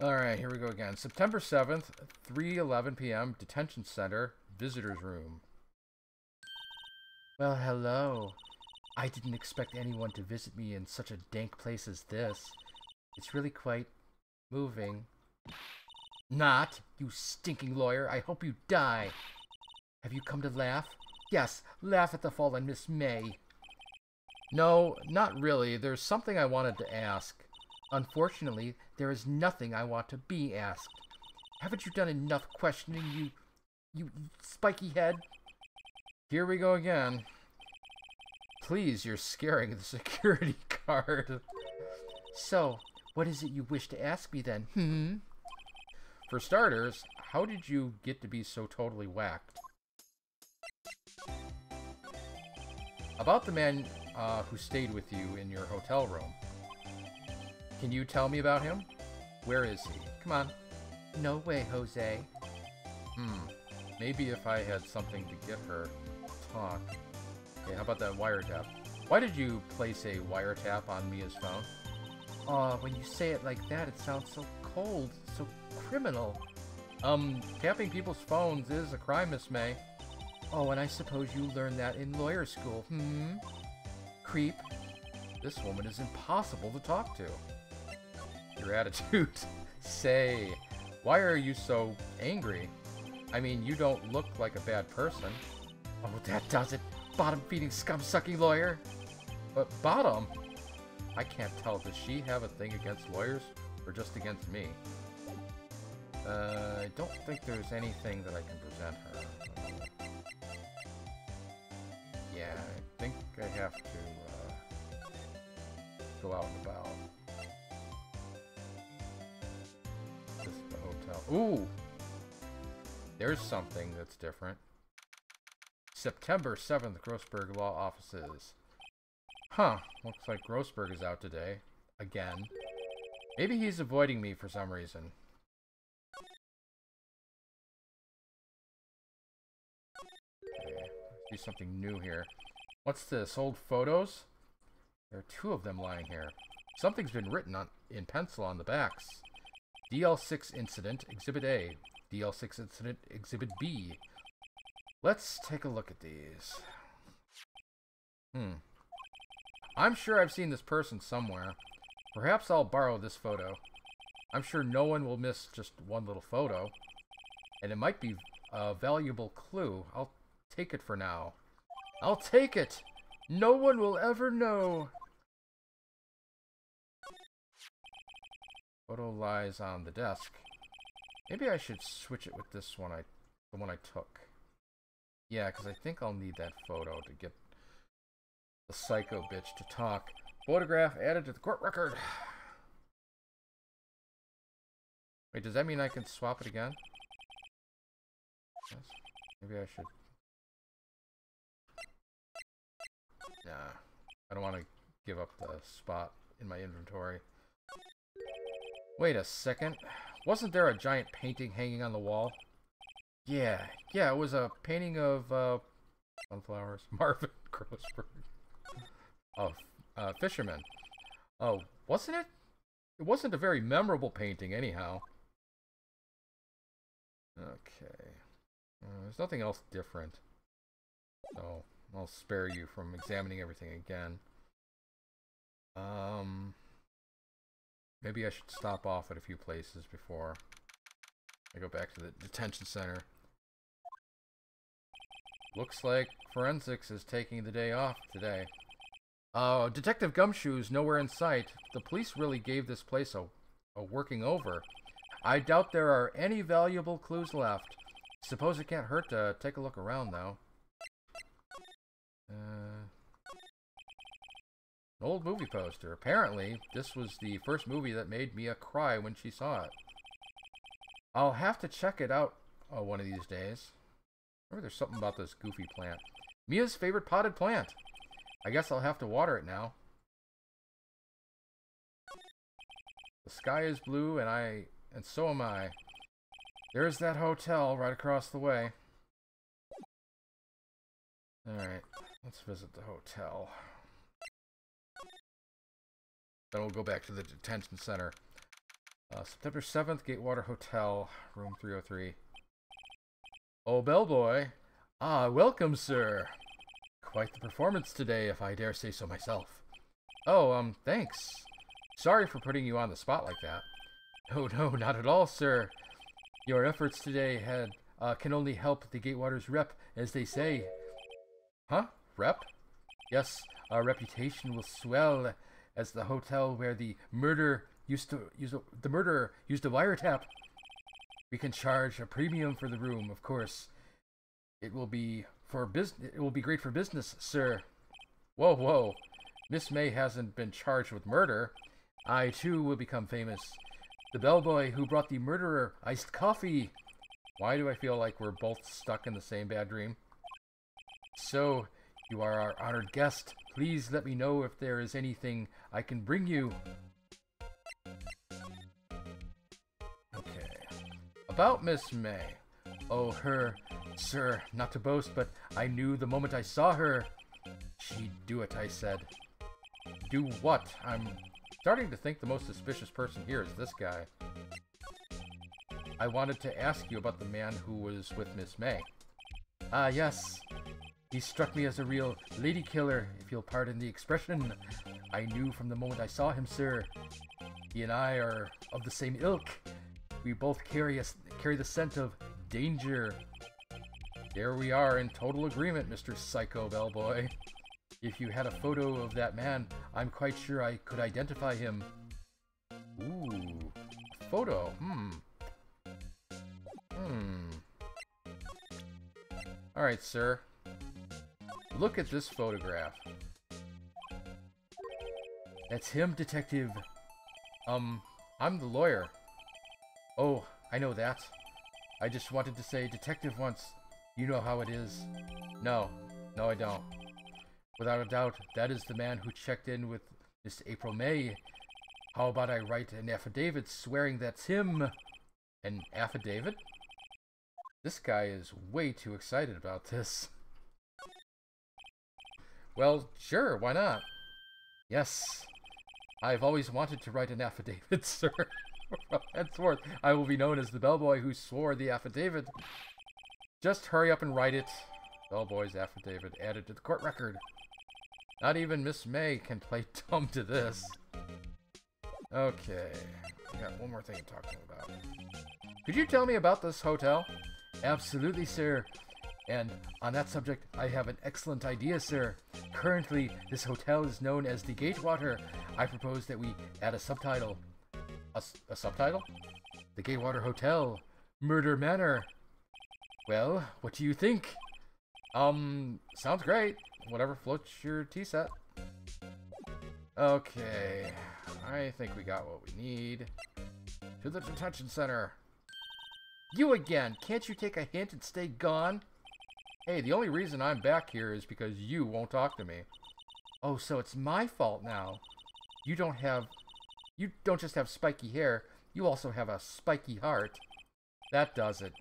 All right, here we go again. September 7th, 3:11 p.m. Detention Center, visitors room. Well, hello. I didn't expect anyone to visit me in such a dank place as this. It's really quite moving. Not, you stinking lawyer. I hope you die. Have you come to laugh? Yes, laugh at the fallen Miss May. No, not really. There's something I wanted to ask. Unfortunately, there is nothing I want to be asked. Haven't you done enough questioning, you... you spiky head? Here we go again. Please, you're scaring the security guard. So, what is it you wish to ask me then, hmm? For starters, how did you get to be so totally whacked? About the man uh, who stayed with you in your hotel room. Can you tell me about him? Where is he? Come on. No way, Jose. Hmm. Maybe if I had something to get her talk. Okay, how about that wiretap? Why did you place a wiretap on Mia's phone? Aw, when you say it like that, it sounds so cold, so criminal. Um, tapping people's phones is a crime, Miss May. Oh, and I suppose you learned that in lawyer school, hmm? Creep. This woman is impossible to talk to. Your attitude. Say, why are you so angry? I mean, you don't look like a bad person. Oh, that does it. Bottom-feeding, scum-sucking lawyer. But Bottom? I can't tell. Does she have a thing against lawyers? Or just against me? Uh, I don't think there's anything that I can present her. Yeah, I think I have to uh, go out and about. Ooh! There's something that's different. September 7th, Grossberg Law Offices. Huh, looks like Grossberg is out today. Again. Maybe he's avoiding me for some reason. Okay, see something new here. What's this? Old photos? There are two of them lying here. Something's been written on in pencil on the backs. DL6 Incident, Exhibit A. DL6 Incident, Exhibit B. Let's take a look at these. Hmm. I'm sure I've seen this person somewhere. Perhaps I'll borrow this photo. I'm sure no one will miss just one little photo. And it might be a valuable clue. I'll take it for now. I'll take it! No one will ever know! Photo lies on the desk. Maybe I should switch it with this one I, the one I took. Yeah, because I think I'll need that photo to get the psycho bitch to talk. Photograph added to the court record. Wait, does that mean I can swap it again? Yes. Maybe I should. Nah. I don't want to give up the spot in my inventory. Wait a second. Wasn't there a giant painting hanging on the wall? Yeah. Yeah, it was a painting of, uh, sunflowers. Marvin Grossberg. Of, uh, fisherman. Oh, wasn't it? It wasn't a very memorable painting anyhow. Okay. Uh, there's nothing else different. So, I'll spare you from examining everything again. Um, maybe I should stop off at a few places before I go back to the detention center. Looks like forensics is taking the day off today. Uh, Detective Gumshoe's nowhere in sight. The police really gave this place a, a working over. I doubt there are any valuable clues left. Suppose it can't hurt to take a look around, though. An old movie poster. Apparently, this was the first movie that made Mia cry when she saw it. I'll have to check it out uh, one of these days. Maybe there's something about this goofy plant. Mia's favorite potted plant. I guess I'll have to water it now. The sky is blue and I and so am I. There's that hotel right across the way. Alright, let's visit the hotel. Then we'll go back to the detention center. Uh, September 7th, Gatewater Hotel, room 303. Oh, bellboy. Ah, welcome, sir. Quite the performance today, if I dare say so myself. Oh, um, thanks. Sorry for putting you on the spot like that. Oh, no, not at all, sir. Your efforts today had uh, can only help the Gatewater's rep, as they say. Huh? Rep? Yes, our reputation will swell as the hotel where the murder used to use a, the murderer used a wiretap. We can charge a premium for the room, of course. It will be for business. It will be great for business, sir. Whoa, whoa! Miss May hasn't been charged with murder. I too will become famous. The bellboy who brought the murderer iced coffee. Why do I feel like we're both stuck in the same bad dream? So, you are our honored guest. Please let me know if there is anything I can bring you. Okay. About Miss May. Oh, her. Sir, not to boast, but I knew the moment I saw her. She'd do it, I said. Do what? I'm starting to think the most suspicious person here is this guy. I wanted to ask you about the man who was with Miss May. Ah, yes. He struck me as a real lady killer, if you'll pardon the expression. I knew from the moment I saw him, sir. He and I are of the same ilk. We both carry, a, carry the scent of danger. There we are in total agreement, Mr. Psycho Bellboy. If you had a photo of that man, I'm quite sure I could identify him. Ooh, photo, hmm. Hmm. Alright, sir. Look at this photograph. That's him, detective. Um, I'm the lawyer. Oh, I know that. I just wanted to say detective once. You know how it is. No, no I don't. Without a doubt, that is the man who checked in with Miss April May. How about I write an affidavit swearing that's him? An affidavit? This guy is way too excited about this. Well, sure, why not? Yes. I've always wanted to write an affidavit, sir. Henceforth, I will be known as the bellboy who swore the affidavit. Just hurry up and write it. Bellboy's affidavit added to the court record. Not even Miss May can play dumb to this. Okay. I got one more thing to talk to him about. Could you tell me about this hotel? Absolutely, sir. And on that subject, I have an excellent idea, sir. Currently, this hotel is known as the Gatewater. I propose that we add a subtitle. A, a subtitle? The Gatewater Hotel. Murder Manor. Well, what do you think? Um, sounds great. Whatever floats your tea set. Okay, I think we got what we need. To the detention center. You again! Can't you take a hint and stay gone? Hey, the only reason I'm back here is because you won't talk to me. Oh, so it's my fault now. You don't have... You don't just have spiky hair, you also have a spiky heart. That does it.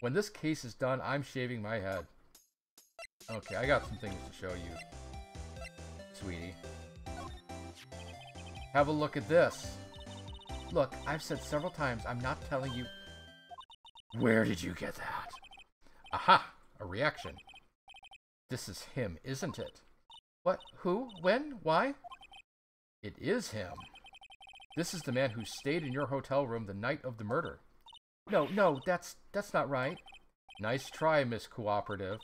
When this case is done, I'm shaving my head. Okay, I got some things to show you, sweetie. Have a look at this. Look, I've said several times I'm not telling you... Where did you get that? Aha! A reaction. This is him, isn't it? What? Who? When? Why? It is him. This is the man who stayed in your hotel room the night of the murder. No, no, that's that's not right. Nice try, Miss Cooperative.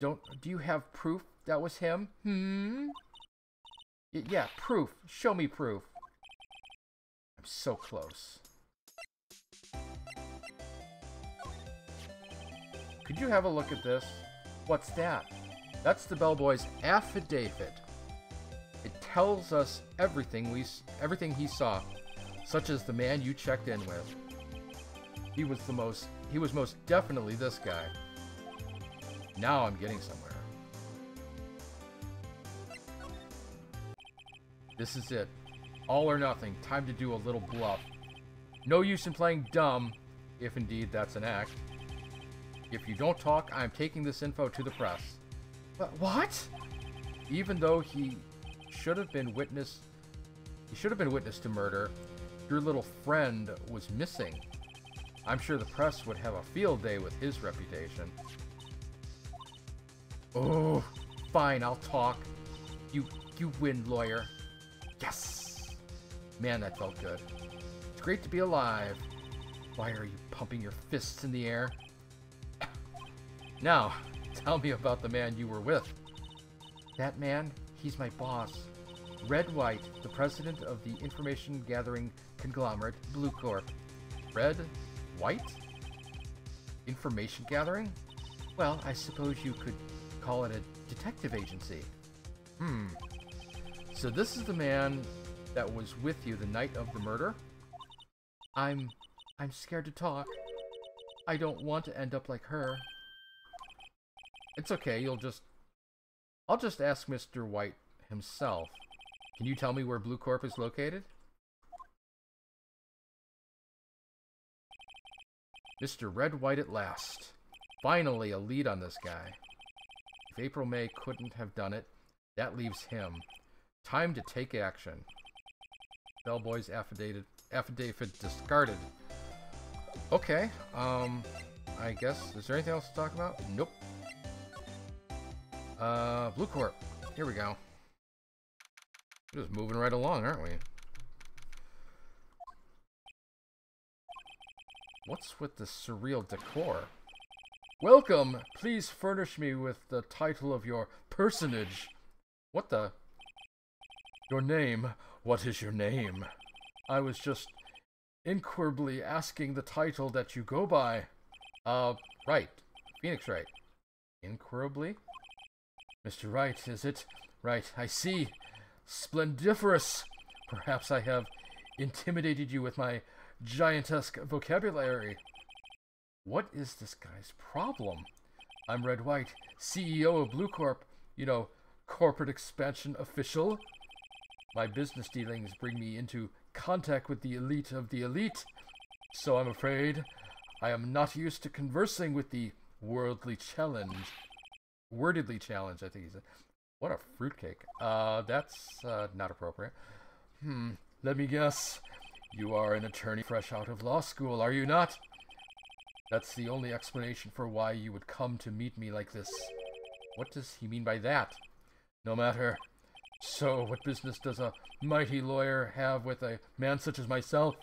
Don't do you have proof that was him? Hmm? Y yeah, proof. Show me proof. I'm so close. Could you have a look at this? What's that? That's the bellboy's affidavit. It tells us everything we everything he saw, such as the man you checked in with. He was the most he was most definitely this guy. Now I'm getting somewhere. This is it. All or nothing. Time to do a little bluff. No use in playing dumb, if indeed that's an act. If you don't talk, I'm taking this info to the press. But what? Even though he should have been witness, he should have been witness to murder, Your little friend was missing. I'm sure the press would have a field day with his reputation. Oh, fine, I'll talk. You you win, lawyer. Yes! Man, that felt good. It's great to be alive. Why are you pumping your fists in the air? Now, tell me about the man you were with. That man, he's my boss. Redd White, the president of the information gathering conglomerate Blue Corp. Redd White? Information gathering? Well, I suppose you could call it a detective agency. Hmm. So this is the man that was with you the night of the murder? I'm... I'm scared to talk. I don't want to end up like her. It's okay, you'll just... I'll just ask Mr. White himself. Can you tell me where Blue Corp is located? Mr. Redd White at last. Finally, a lead on this guy. If April May couldn't have done it, that leaves him. Time to take action. Bellboy's affidavit, affidavit discarded. Okay, um, I guess, is there anything else to talk about? Nope. Uh, Blue Corp. Here we go. We're just moving right along, aren't we? What's with the surreal decor? Welcome! Please furnish me with the title of your personage. What the? Your name. What is your name? I was just inquirably asking the title that you go by. Uh, right. Phoenix Wright. Inquirably? Mr. Wright, is it? Right, I see. Splendiferous! Perhaps I have intimidated you with my giantesque vocabulary. What is this guy's problem? I'm Redd White, CEO of Blue Corp, you know, corporate expansion official. My business dealings bring me into contact with the elite of the elite, so I'm afraid I am not used to conversing with the worldly challenge. Wordedly challenged, I think he said. What a fruitcake. Uh, that's uh, not appropriate. Hmm, let me guess. You are an attorney fresh out of law school, are you not? That's the only explanation for why you would come to meet me like this. What does he mean by that? No matter. So, what business does a mighty lawyer have with a man such as myself?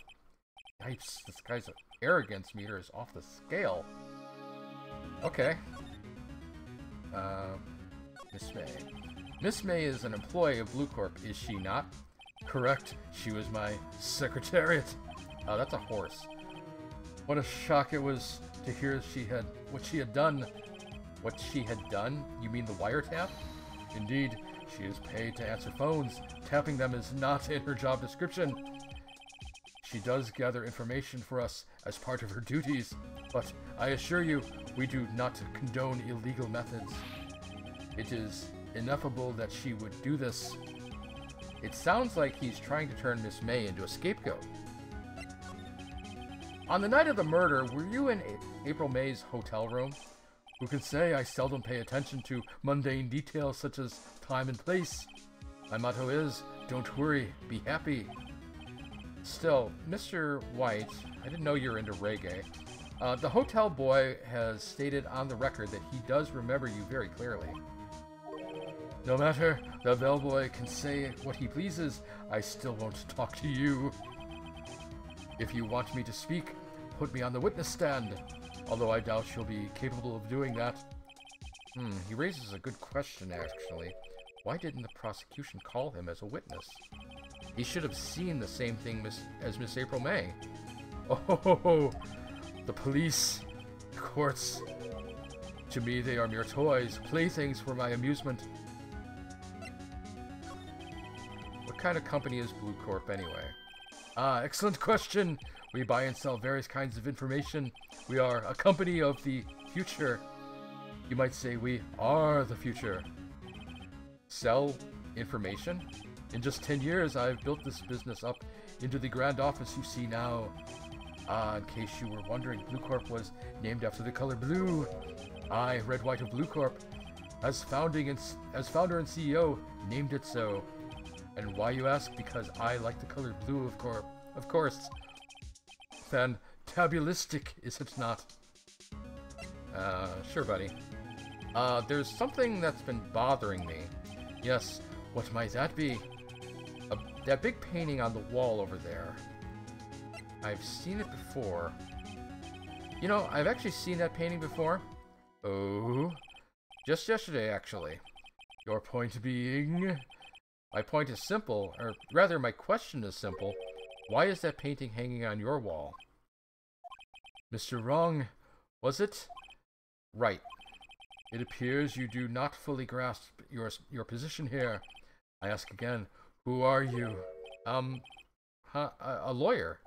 Yipes, this guy's arrogance meter is off the scale. Okay. Uh, Miss May. Miss May is an employee of Blue Corp, is she not? Correct. She was my secretariat. Oh, that's a horse. What a shock it was to hear she had what she had done. What she had done? You mean the wiretap? Indeed, she is paid to answer phones. Tapping them is not in her job description. She does gather information for us as part of her duties, but I assure you, we do not condone illegal methods. It is ineffable that she would do this. It sounds like he's trying to turn Miss May into a scapegoat. On the night of the murder, were you in a April May's hotel room? Who can say I seldom pay attention to mundane details such as time and place? My motto is, don't worry, be happy. Still, Mr. White, I didn't know you were into reggae. Uh, the hotel boy has stated on the record that he does remember you very clearly. No matter, the bellboy can say what he pleases, I still won't talk to you. If you want me to speak, put me on the witness stand, although I doubt you'll be capable of doing that. Hmm, he raises a good question, actually. Why didn't the prosecution call him as a witness? He should have seen the same thing as Miss April May. Oh, the police, courts. To me, they are mere toys, playthings for my amusement. What kind of company is Blue Corp anyway? Ah, excellent question. We buy and sell various kinds of information. We are a company of the future. You might say we are the future. Sell information? In just 10 years, I've built this business up into the grand office you see now. Ah, in case you were wondering, Blue Corp was named after the color blue. I, Redd White of Blue Corp, as founding and as founder and CEO, named it so. And why you ask? Because I like the color blue of Corp. of course. Fantabulistic, is it not? Uh, sure, buddy. Uh, there's something that's been bothering me. Yes, what might that be? Uh, that big painting on the wall over there. I've seen it before. You know, I've actually seen that painting before. Oh? Just yesterday, actually. Your point being... My point is simple, or rather my question is simple. Why is that painting hanging on your wall? Mr. Wrong, was it? Right. It appears you do not fully grasp your, your position here. I ask again, who are you? Um, huh, a, a lawyer.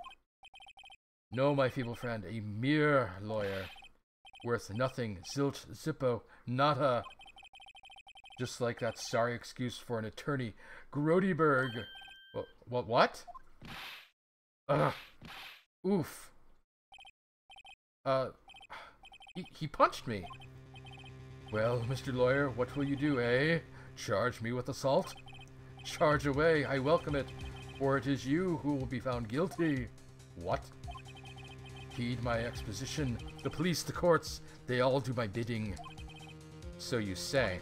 No, my feeble friend, a mere lawyer. Worth nothing, zilch, zippo, nada. Just like that sorry excuse for an attorney, Grodyberg. What? What? What? Ugh. Oof. Uh, he, he punched me. Well, Mr. Lawyer, what will you do, eh? Charge me with assault? Charge away, I welcome it, for it is you who will be found guilty. What? Heed my exposition. The police, the courts, they all do my bidding. So you say.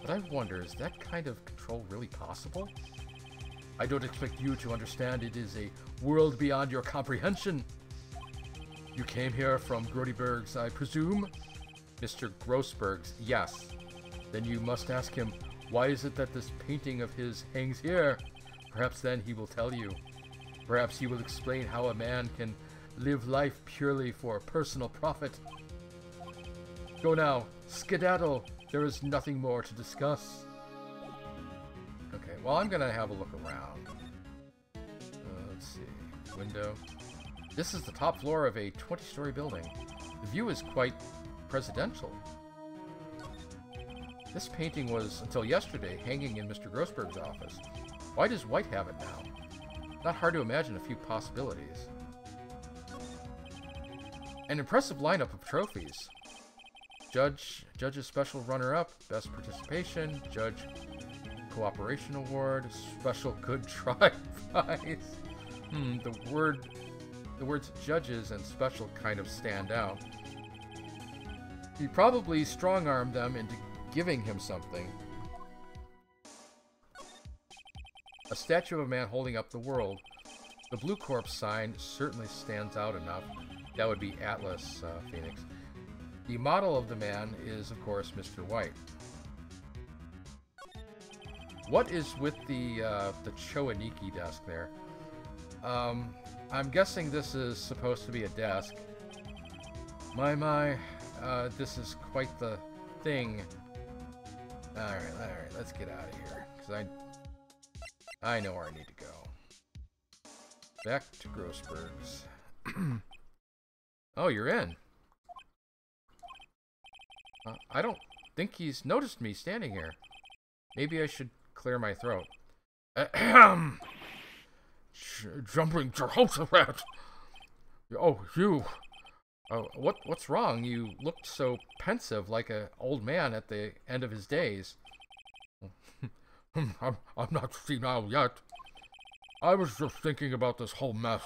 But I wonder, is that kind of control really possible? I don't expect you to understand it is a world beyond your comprehension. You came here from Grodyberg's, I presume? Mr. Grossberg's, yes. Then you must ask him, why is it that this painting of his hangs here? Perhaps then he will tell you. Perhaps he will explain how a man can live life purely for personal profit. Go now, skedaddle. There is nothing more to discuss. Okay, well, I'm gonna have a look around. Uh, let's see. Window. This is the top floor of a 20-story building. The view is quite presidential. This painting was, until yesterday, hanging in Mr. Grossberg's office. Why does White have it now? Not hard to imagine a few possibilities. An impressive lineup of trophies. Judge, Judge's Special Runner-Up, Best Participation, Judge Cooperation Award, Special Good Try Prize. Hmm, the word, the words judges and special kind of stand out. He probably strong-armed them into giving him something. A statue of a man holding up the world. The Blue corpse sign certainly stands out enough. That would be Atlas uh, Phoenix. The model of the man is, of course, Mr. White. What is with the uh, the Choaniki desk there? Um, I'm guessing this is supposed to be a desk. My, my, uh, this is quite the thing. Alright, alright, let's get out of here. Because I, I know where I need to go. Back to Grossberg's. oh, you're in. Uh, I don't think he's noticed me standing here. Maybe I should clear my throat. Ahem! Jumping Jehoshaphat! Oh, you! Oh, what what's wrong? You looked so pensive, like an old man at the end of his days. I'm, I'm not senile yet. I was just thinking about this whole mess.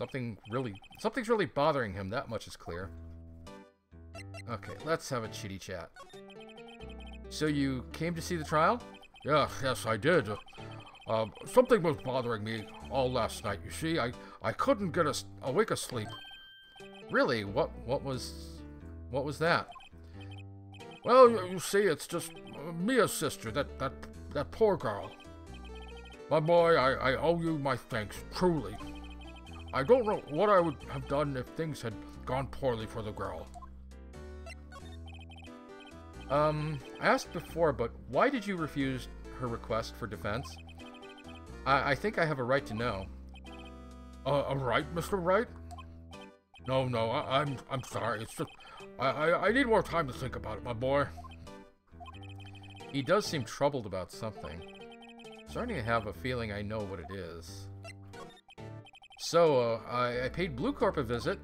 Something really, something's really bothering him, that much is clear. Okay, let's have a chitty chat. So you came to see the trial? Yes, yes, I did. Uh, something was bothering me all last night, you see. I, I couldn't get a, a wink of sleep. Really? What what was what was that? Well, you, you see, it's just Mia's sister, that that that poor girl. My boy, I, I owe you my thanks, truly. I don't know what I would have done if things had gone poorly for the girl. Um, I asked before, but why did you refuse her request for defense? I, I think I have a right to know. Uh, a right, Mr. Wright? No, no, I, am I'm, I'm sorry. It's just I, I I need more time to think about it, my boy. He does seem troubled about something. Starting to have a feeling I know what it is. So, uh, I, I paid Blue Corp a visit.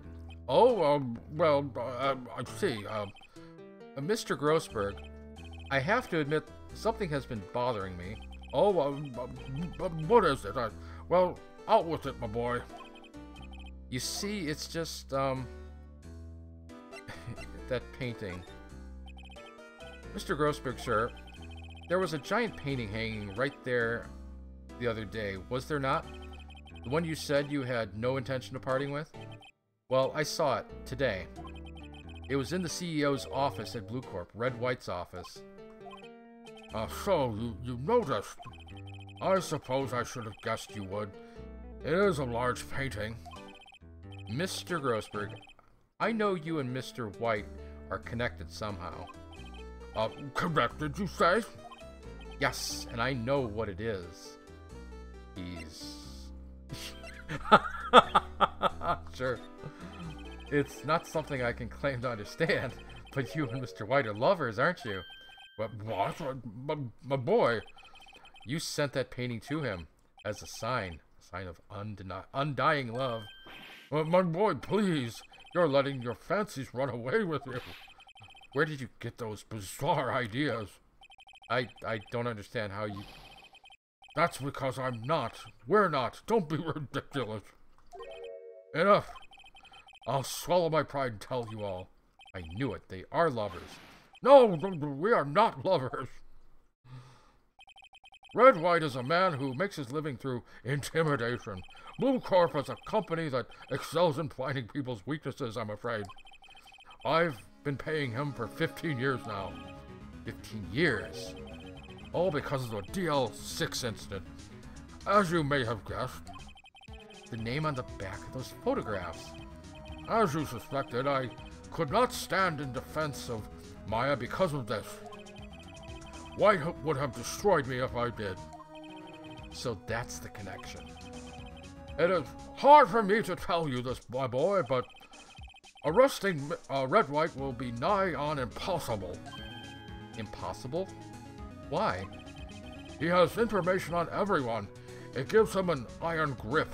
Oh, um, well, uh, I see. Uh, Mr. Grossberg, I have to admit, something has been bothering me. Oh, uh, uh, what is it? I, well, out with it, my boy. You see, it's just, um, that painting. Mr. Grossberg, sir, there was a giant painting hanging right there the other day, was there not? The one you said you had no intention of parting with? Well, I saw it today. It was in the CEO's office at Blue Corp, Redd White's office. Uh, so, you, you noticed. I suppose I should have guessed you would. It is a large painting. Mr. Grossberg, I know you and Mr. White are connected somehow. Uh, connected, you say? Yes, and I know what it is. He's. sure. It's not something I can claim to understand, but you and Mr. White are lovers, aren't you? But, what? My, my boy. You sent that painting to him as a sign, a sign of undying love. Well, my boy, please. You're letting your fancies run away with you. Where did you get those bizarre ideas? I I don't understand how you. That's because I'm not. We're not. Don't be ridiculous. Enough. I'll swallow my pride and tell you all. I knew it. They are lovers. No, we are not lovers. Redd White is a man who makes his living through intimidation. Blue Corp is a company that excels in finding people's weaknesses, I'm afraid. I've been paying him for 15 years now. 15 years? All because of the DL6 incident. As you may have guessed. The name on the back of those photographs. As you suspected, I could not stand in defense of Maya because of this. White would have destroyed me if I did. So that's the connection. It is hard for me to tell you this, my boy, but arresting uh, Redd White will be nigh on impossible. Impossible? Why? He has information on everyone. It gives him an iron grip.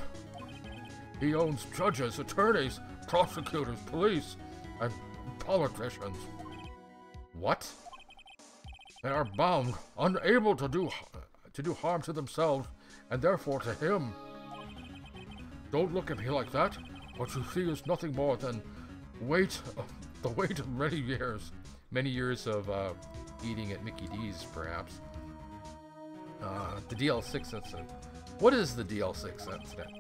He owns judges, attorneys, prosecutors, police, and politicians. What? They are bound, unable to do to do harm to themselves, and therefore to him. Don't look at me like that. What you see is nothing more than weight, the weight of many years. Many years of uh, eating at Mickey D's, perhaps. Uh, the DL6 incident. What is the DL6 incident?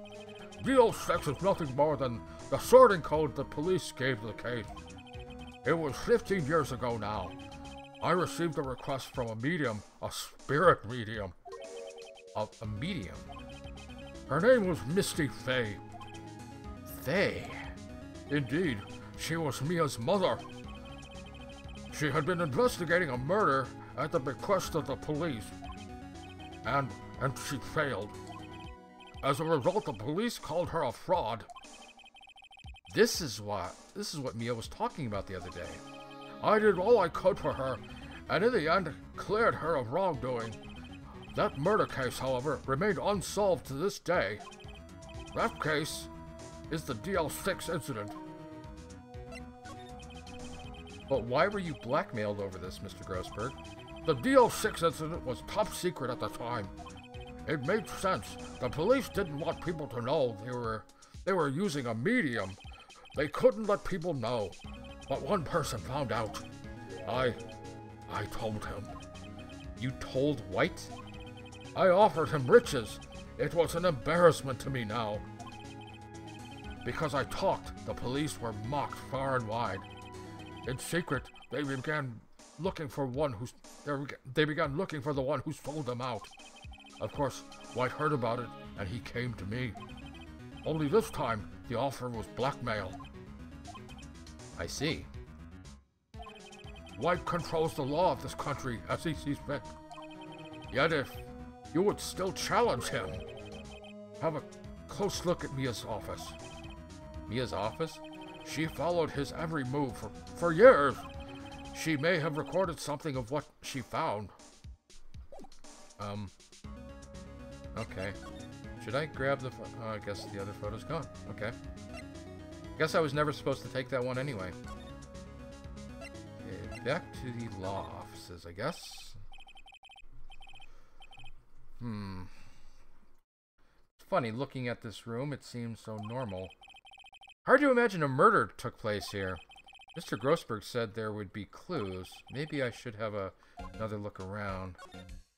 DL6 is nothing more than the sorting code the police gave the case. It was 15 years ago now. I received a request from a medium, a spirit medium. A, a medium? Her name was Misty Fey. Fey? Indeed, she was Mia's mother. She had been investigating a murder at the bequest of the police. And, and she failed. As a result, the police called her a fraud. This is what this is what Mia was talking about the other day. I did all I could for her, and in the end cleared her of wrongdoing. That murder case, however, remained unsolved to this day. That case is the DL6 incident. But why were you blackmailed over this, Mr. Grossberg? The DL6 incident was top secret at the time. It made sense. The police didn't want people to know they were they were using a medium. They couldn't let people know. But one person found out. I I told him. You told White? I offered him riches. It was an embarrassment to me now. Because I talked, the police were mocked far and wide. In secret, they began looking for one who's they began looking for the one who sold them out. Of course, White heard about it, and he came to me. Only this time, the offer was blackmail. I see. White controls the law of this country as he sees fit. Yet if you would still challenge him, have a close look at Mia's office. Mia's office? She followed his every move for, for years. She may have recorded something of what she found. Um. Okay. Should I grab the? Oh, I guess the other photo's gone. Okay. Guess I was never supposed to take that one anyway. Okay, back to the law offices, I guess. Hmm. It's funny, looking at this room, it seems so normal. Hard to imagine a murder took place here. Mr. Grossberg said there would be clues. Maybe I should have a, another look around.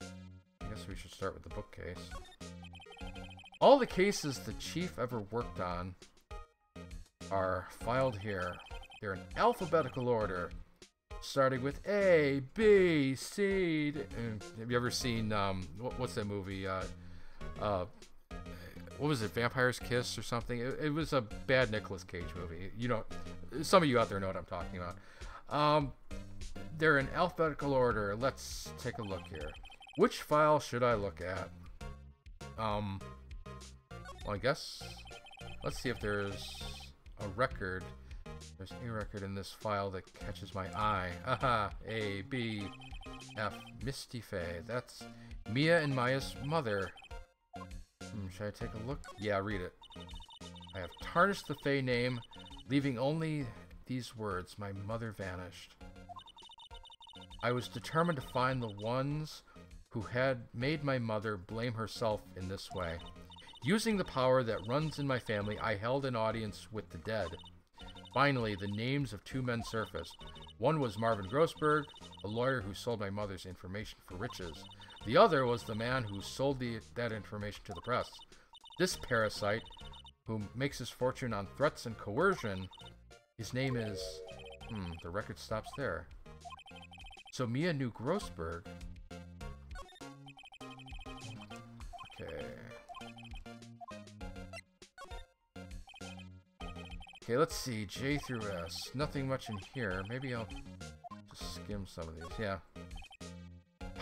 I guess we should start with the bookcase. All the cases the chief ever worked on are filed here. They're in alphabetical order, starting with A, B, C. D. Have you ever seen um, what's that movie? Uh, uh, what was it, Vampire's Kiss or something? It, it, was a bad Nicolas Cage movie. You know, some of you out there know what I'm talking about. Um, they're in alphabetical order. Let's take a look here. Which file should I look at? Um, well, I guess let's see if there's a record. There's a record in this file that catches my eye. Haha, A, B, F, Misty Fey. That's Mia and Maya's mother. Hmm, should I take a look? Yeah, read it. I have tarnished the Fey name, leaving only these words, my mother vanished. I was determined to find the ones who had made my mother blame herself in this way. Using the power that runs in my family, I held an audience with the dead. Finally, the names of two men surfaced. One was Marvin Grossberg, a lawyer who sold my mother's information for riches. The other was the man who sold the, that information to the press. This parasite, who makes his fortune on threats and coercion, his name is... Hmm, the record stops there. So Mia knew Grossberg. Okay. Okay, let's see. J through S. Nothing much in here. Maybe I'll just skim some of these. Yeah.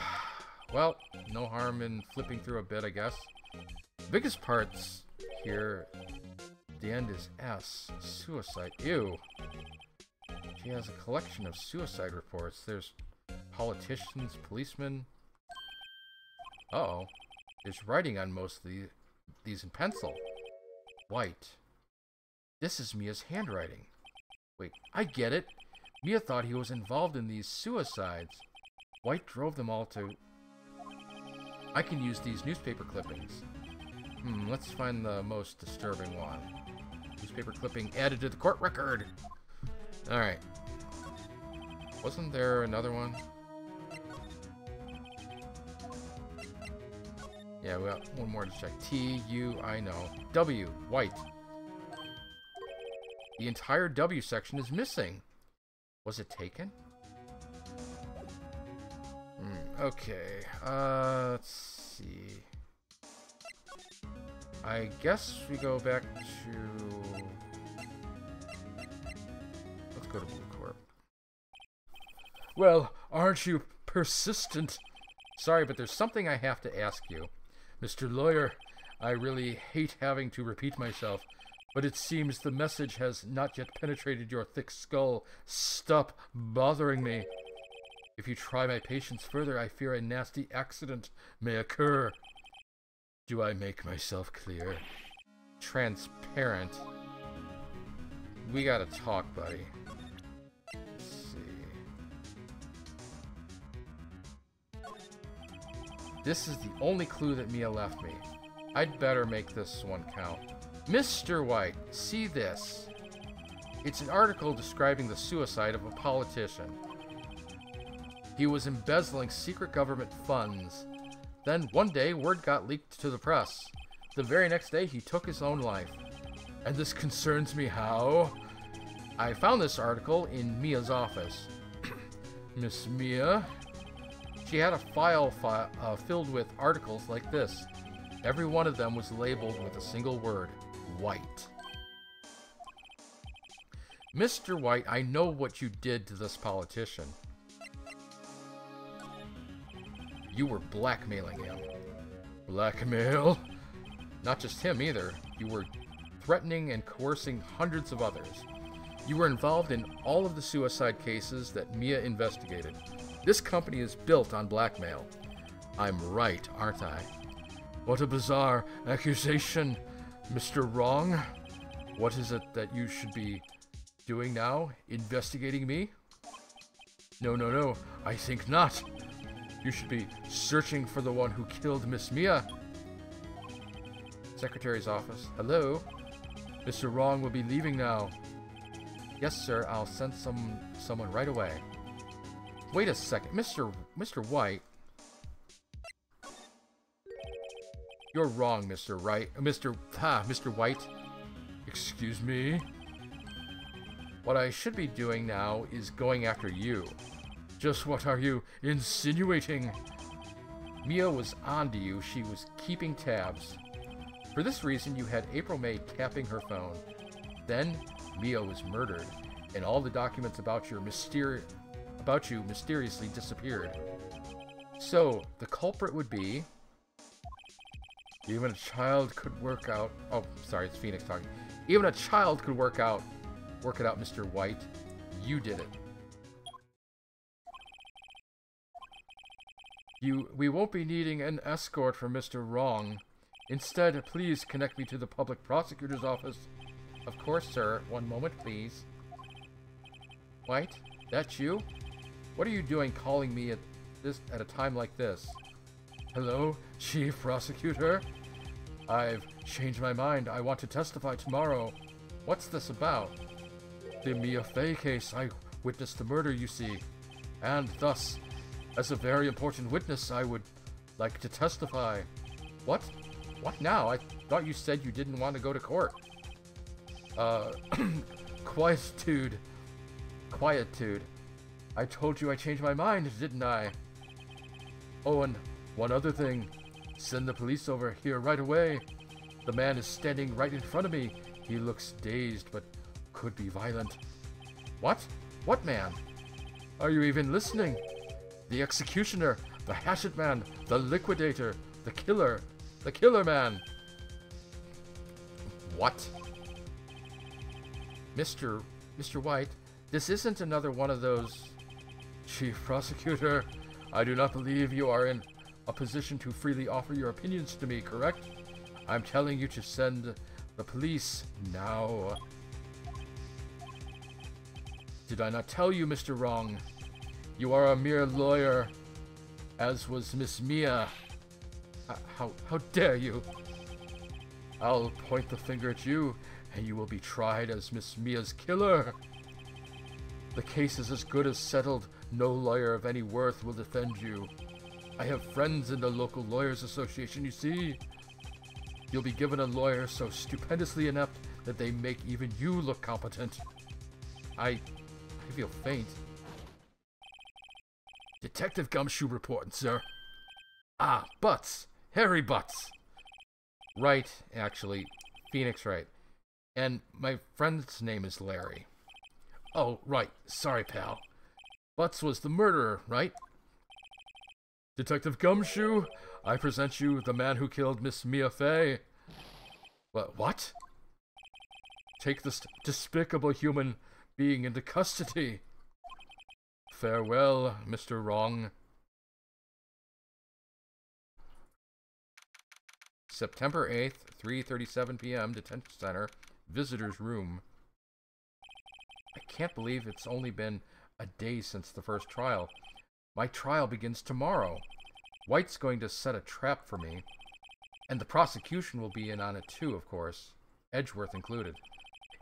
Well, no harm in flipping through a bit, I guess. biggest parts here, the end is S. Suicide. Ew. She has a collection of suicide reports. There's politicians, policemen. Uh oh There's writing on most of the, these in pencil. White. This is Mia's handwriting. Wait, I get it. Mia thought he was involved in these suicides. White drove them all to I can use these newspaper clippings. Hmm, let's find the most disturbing one. Newspaper clipping added to the court record. Alright. Wasn't there another one? Yeah, we got one more to check. T, U, I know. W, white. The entire W section is missing. Was it taken? Okay, uh, let's see. I guess we go back to... Let's go to Blue Corp. Well, aren't you persistent? Sorry, but there's something I have to ask you. Mr. Lawyer, I really hate having to repeat myself, but it seems the message has not yet penetrated your thick skull. Stop bothering me. If you try my patience further, I fear a nasty accident may occur. Do I make myself clear? Transparent. We gotta talk, buddy. See. This is the only clue that Mia left me. I'd better make this one count. Mr. White, see this. It's an article describing the suicide of a politician. He was embezzling secret government funds. Then one day, word got leaked to the press. The very next day, he took his own life. And this concerns me how? I found this article in Mia's office. Miss Mia? She had a file fi uh, filled with articles like this. Every one of them was labeled with a single word, white. Mr. White, I know what you did to this politician. You were blackmailing him. Blackmail? Not just him either. You were threatening and coercing hundreds of others. You were involved in all of the suicide cases that Mia investigated. This company is built on blackmail. I'm right, aren't I? What a bizarre accusation, Mr. Wrong. What is it that you should be doing now? Investigating me? No, no, no, I think not. You should be searching for the one who killed Miss Mia. Secretary's office. Hello? Mr. Wrong will be leaving now. Yes, sir. I'll send some someone right away. Wait a second. Mr. Mr. White. You're wrong, Mr. Wright. Uh, Mr. Ha, Mr. White. Excuse me? What I should be doing now is going after you. Just what are you insinuating? Mia was onto you. She was keeping tabs. For this reason, you had April May tapping her phone. Then, Mia was murdered, and all the documents about your mysteri- about you mysteriously disappeared. So, the culprit would be even a child could work out. Oh, sorry, it's Phoenix talking. Even a child could work out. Work it out, Mr. White. You did it. You, we won't be needing an escort for Mr. Wrong. Instead, please connect me to the public prosecutor's office. Of course, sir. One moment, please. White, that's you? What are you doing calling me at this at a time like this? Hello, Chief Prosecutor? I've changed my mind. I want to testify tomorrow. What's this about? The Mia Fey case. I witnessed the murder, you see. And thus, as a very important witness, I would like to testify. What? What now? I thought you said you didn't want to go to court. Uh, quietude. Quietude. I told you I changed my mind, didn't I? Oh, and one other thing. Send the police over here right away. The man is standing right in front of me. He looks dazed, but could be violent. What? What man? Are you even listening? The executioner, the hatchet man, the liquidator, the killer, the killer man. What? Mr. Mr. White, this isn't another one of those... Chief Prosecutor, I do not believe you are in a position to freely offer your opinions to me, correct? I'm telling you to send the police now. Did I not tell you, Mr. Wrong? You are a mere lawyer, as was Miss Mia. How, how dare you? I'll point the finger at you, and you will be tried as Miss Mia's killer. The case is as good as settled. No lawyer of any worth will defend you. I have friends in the local lawyers association, you see. You'll be given a lawyer so stupendously inept that they make even you look competent. I... I feel faint. Detective Gumshoe reporting, sir. Ah, Butz. Harry Butz. Wright, actually. Phoenix Wright. And my friend's name is Larry. Oh, right. Sorry, pal. Butz was the murderer, right? Detective Gumshoe, I present you the man who killed Miss Mia Fey. What? What? Take this despicable human being into custody. Farewell, Mr. Wrong. September 8th, 3.37 p.m., Detention Center, Visitor's Room. I can't believe it's only been a day since the first trial. My trial begins tomorrow. White's going to set a trap for me. And the prosecution will be in on it too, of course. Edgeworth included.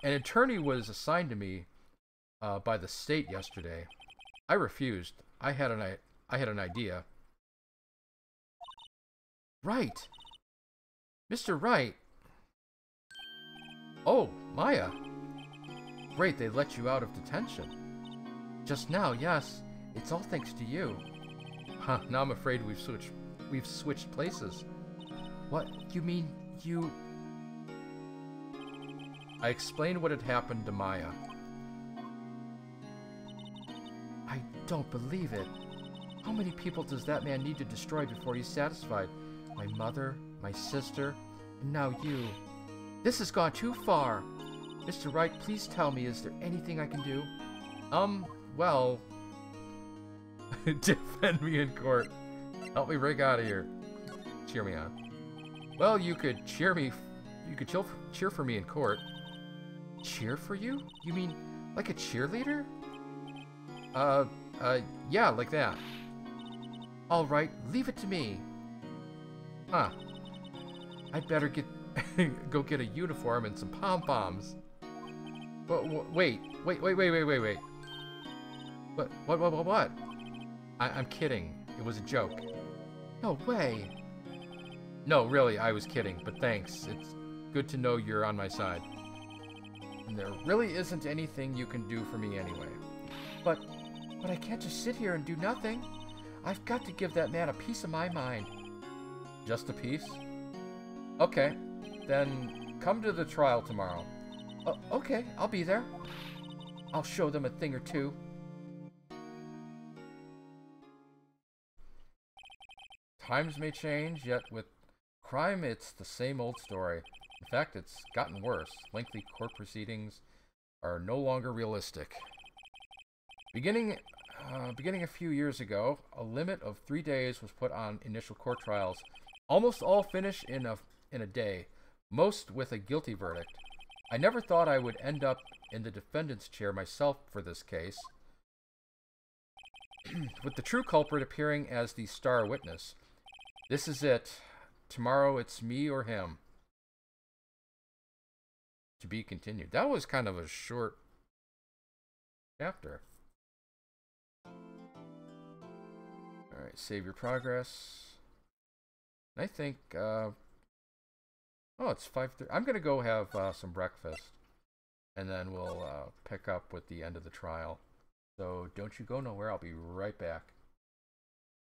An attorney was assigned to me uh, by the state yesterday. I refused. I had an I had an idea. Right. Mr. Wright. Oh, Maya. Great, they let you out of detention. Just now, yes. It's all thanks to you. Huh, now I'm afraid we've switched we've switched places. What? You mean you I explained what had happened to Maya. I don't believe it. How many people does that man need to destroy before he's satisfied? My mother, my sister, and now you. This has gone too far. Mr. Wright, please tell me, is there anything I can do? Um, well, Defend me in court. Help me break out of here. Cheer me on. Well, you could cheer me. You could chill, cheer for me in court. Cheer for you? You mean like a cheerleader? Uh, uh, yeah, like that. All right, leave it to me. Huh. I'd better get go get a uniform and some pom poms. But wait, wait, wait, wait, wait, wait, wait. What? What? What? What? What? I, I'm kidding. It was a joke. No way. No, really, I was kidding. But thanks. It's good to know you're on my side. And there really isn't anything you can do for me anyway. But, but I can't just sit here and do nothing. I've got to give that man a piece of my mind. Just a piece? Okay, then come to the trial tomorrow. Uh, okay, I'll be there. I'll show them a thing or two. Times may change, yet with crime, it's the same old story. In fact, it's gotten worse. Lengthy court proceedings are no longer realistic. Beginning, uh, beginning a few years ago, a limit of three days was put on initial court trials. Almost all finish in a, in a day, most with a guilty verdict. I never thought I would end up in the defendant's chair myself for this case. with the true culprit appearing as the star witness. This is it. Tomorrow it's me or him. To be continued. That was kind of a short chapter. Alright, save your progress. I think, uh, oh, it's 5.30. I'm going to go have uh, some breakfast. And then we'll uh, pick up with the end of the trial. So don't you go nowhere. I'll be right back.